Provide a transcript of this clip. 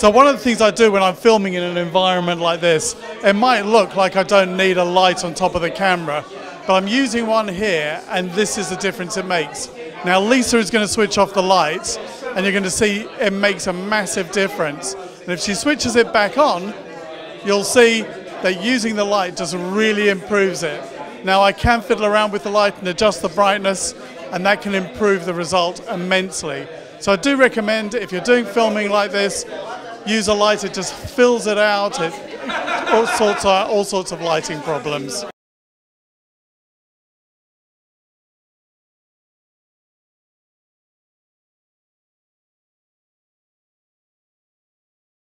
So one of the things I do when I'm filming in an environment like this, it might look like I don't need a light on top of the camera, but I'm using one here and this is the difference it makes. Now Lisa is going to switch off the lights and you're going to see it makes a massive difference. And if she switches it back on, you'll see that using the light just really improves it. Now I can fiddle around with the light and adjust the brightness and that can improve the result immensely. So I do recommend if you're doing filming like this, use a light, it just fills it out, it, all, sorts of, all sorts of lighting problems.